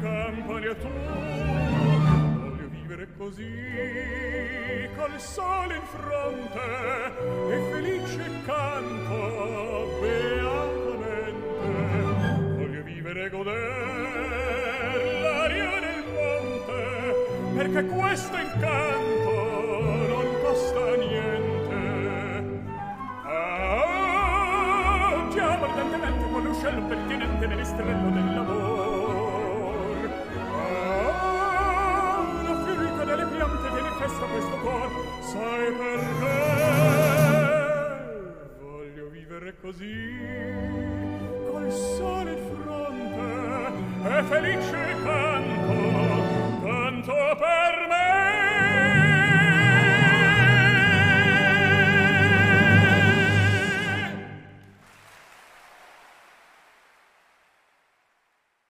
campagna tu. Voglio vivere così col sole in fronte e felice canto beatamente. Voglio vivere e goder l'aria del monte perché questo incanto non costa niente. Ah, chiamo ardentemente quale uscello pertinente nell'istrello del lavor sai perché voglio vivere così col sole in fronte e felice canto tanto per me.